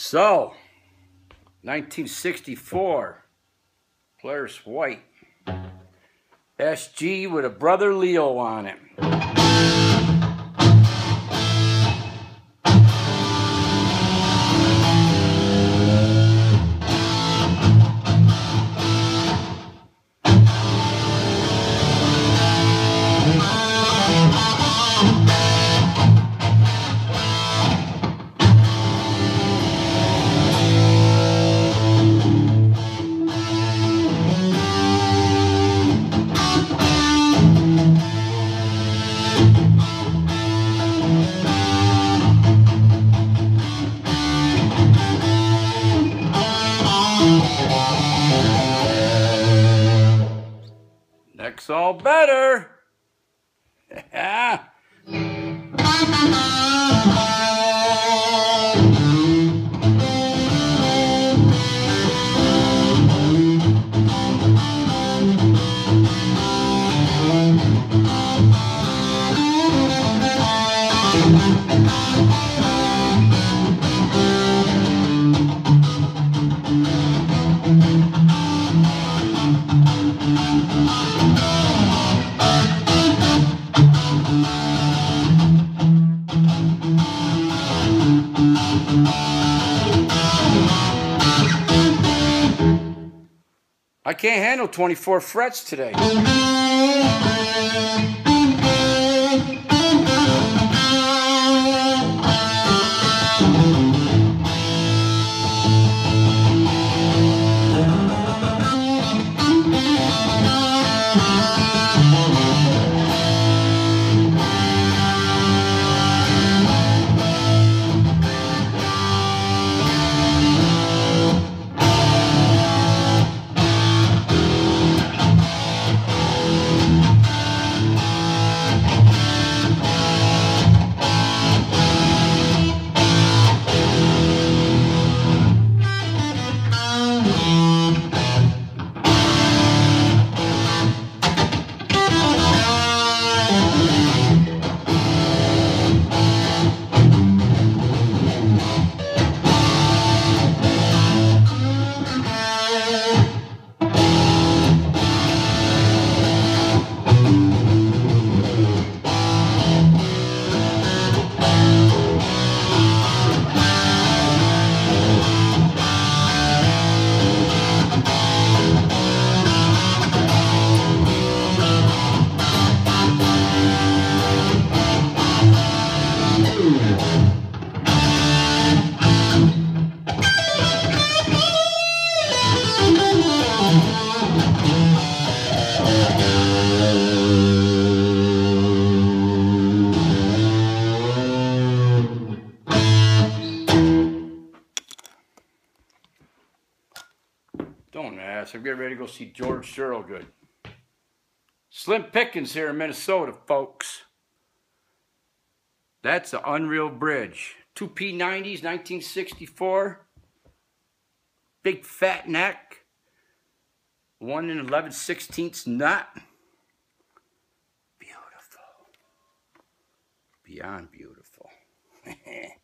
So, 1964, Polaris White. SG with a Brother Leo on it. Next all better. Yeah. I can't handle 24 frets today. Don't ask. I'm getting ready to go see George Thorogood. Slim Pickens here in Minnesota, folks. That's the Unreal Bridge. Two P90s, 1964. Big fat neck. One and 11 sixteenths nut. Beautiful. Beyond beautiful.